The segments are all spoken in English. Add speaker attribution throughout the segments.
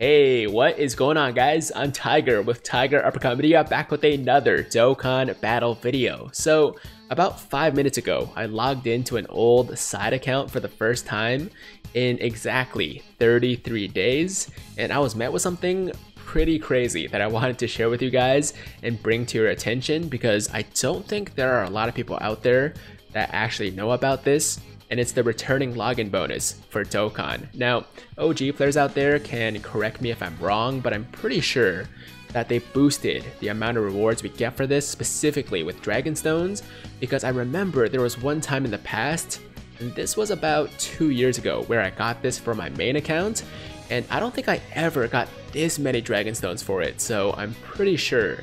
Speaker 1: Hey, what is going on guys? I'm Tiger with Tiger Uppercut Media back with another Dokkan battle video. So, about 5 minutes ago, I logged into an old side account for the first time in exactly 33 days, and I was met with something pretty crazy that I wanted to share with you guys and bring to your attention because I don't think there are a lot of people out there that actually know about this and it's the returning login bonus for Dokkan. Now, OG players out there can correct me if I'm wrong, but I'm pretty sure that they boosted the amount of rewards we get for this specifically with Dragon Stones because I remember there was one time in the past and this was about two years ago where I got this for my main account and I don't think I ever got this many Dragon Stones for it so I'm pretty sure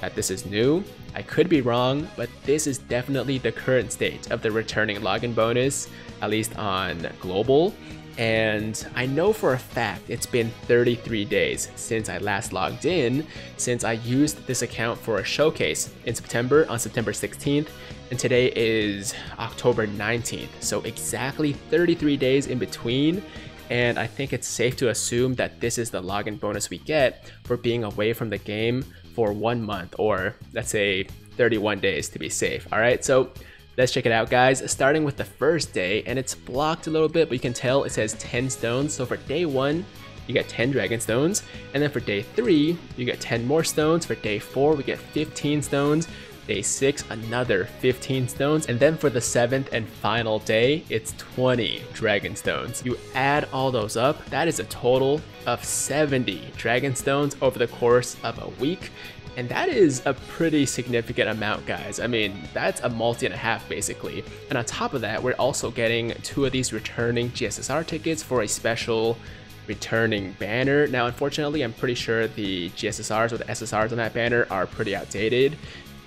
Speaker 1: that this is new I could be wrong, but this is definitely the current state of the returning login bonus, at least on global. And I know for a fact it's been 33 days since I last logged in, since I used this account for a showcase in September on September 16th, and today is October 19th. So exactly 33 days in between. And I think it's safe to assume that this is the login bonus we get for being away from the game for one month or let's say 31 days to be safe. All right, so let's check it out guys. Starting with the first day and it's blocked a little bit, but you can tell it says 10 stones. So for day one, you get 10 dragon stones. And then for day three, you get 10 more stones. For day four, we get 15 stones. Day 6, another 15 stones, and then for the 7th and final day, it's 20 Dragon Stones. You add all those up, that is a total of 70 Dragon Stones over the course of a week, and that is a pretty significant amount, guys. I mean, that's a multi and a half, basically. And on top of that, we're also getting two of these returning GSSR tickets for a special returning banner. Now, unfortunately, I'm pretty sure the GSSRs or the SSRs on that banner are pretty outdated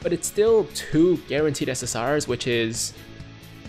Speaker 1: but it's still two guaranteed SSRs, which is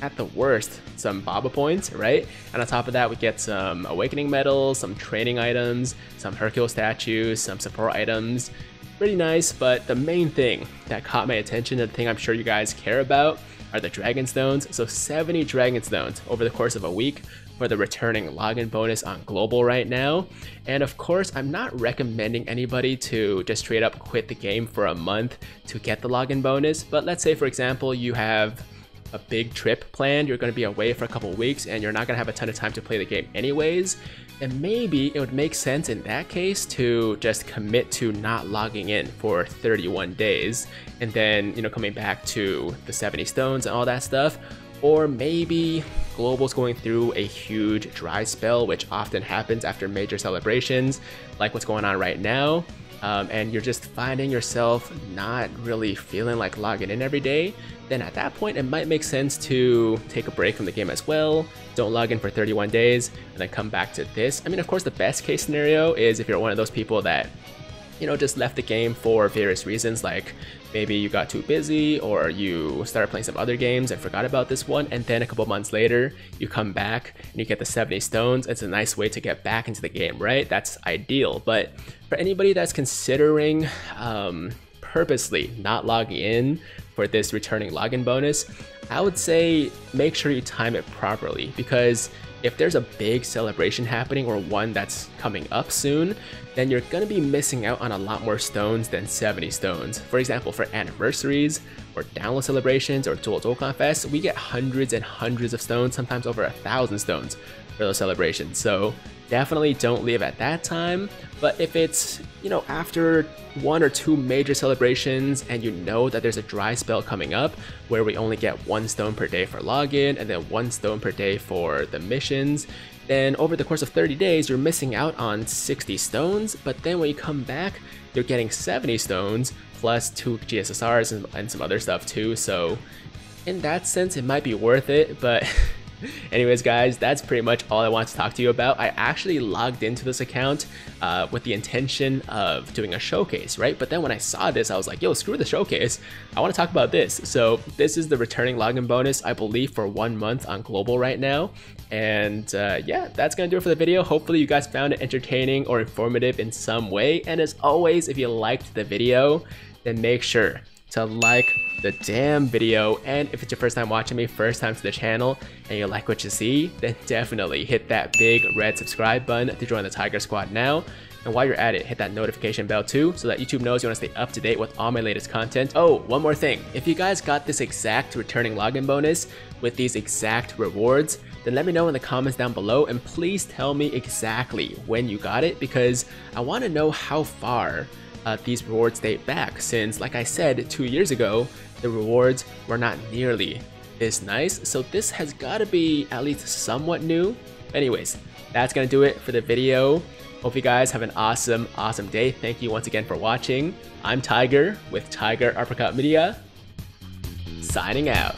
Speaker 1: at the worst some Baba points, right? And on top of that, we get some Awakening medals, some training items, some Hercule statues, some support items. Pretty nice, but the main thing that caught my attention, and the thing I'm sure you guys care about, are the Dragon Stones. So 70 Dragon Stones over the course of a week for the returning login bonus on global right now. And of course, I'm not recommending anybody to just straight up quit the game for a month to get the login bonus. But let's say, for example, you have a big trip planned, you're going to be away for a couple weeks and you're not going to have a ton of time to play the game anyways, and maybe it would make sense in that case to just commit to not logging in for 31 days and then, you know, coming back to the 70 stones and all that stuff. Or maybe Global's going through a huge dry spell, which often happens after major celebrations, like what's going on right now. Um, and you're just finding yourself not really feeling like logging in every day, then at that point it might make sense to take a break from the game as well, don't log in for 31 days, and then come back to this. I mean, of course, the best case scenario is if you're one of those people that you know, just left the game for various reasons, like maybe you got too busy or you started playing some other games and forgot about this one, and then a couple months later, you come back and you get the 70 stones. It's a nice way to get back into the game, right? That's ideal. But for anybody that's considering um, purposely not logging in for this returning login bonus, I would say make sure you time it properly because if there's a big celebration happening or one that's coming up soon, then you're gonna be missing out on a lot more stones than 70 stones. For example, for anniversaries, or download celebrations, or Dual Dokkan Fest, we get hundreds and hundreds of stones, sometimes over a thousand stones for those celebrations. So definitely don't leave at that time. But if it's, you know, after one or two major celebrations and you know that there's a dry spell coming up where we only get one stone per day for login and then one stone per day for the missions, then over the course of 30 days, you're missing out on 60 stones, but then when you come back, you're getting 70 stones plus two GSSRs and, and some other stuff too. So in that sense, it might be worth it, but Anyways, guys, that's pretty much all I want to talk to you about. I actually logged into this account uh, with the intention of doing a showcase, right? But then when I saw this, I was like, yo, screw the showcase. I want to talk about this. So this is the returning login bonus, I believe, for one month on global right now. And uh, yeah, that's gonna do it for the video. Hopefully you guys found it entertaining or informative in some way. And as always, if you liked the video, then make sure to like the damn video. And if it's your first time watching me, first time to the channel, and you like what you see, then definitely hit that big red subscribe button to join the Tiger Squad now. And while you're at it, hit that notification bell too so that YouTube knows you want to stay up to date with all my latest content. Oh, one more thing. If you guys got this exact returning login bonus with these exact rewards, then let me know in the comments down below and please tell me exactly when you got it because I want to know how far uh, these rewards date back since like I said two years ago the rewards were not nearly this nice. So this has got to be at least somewhat new. Anyways that's gonna do it for the video. Hope you guys have an awesome awesome day. Thank you once again for watching. I'm Tiger with Tiger Uppercut Media signing out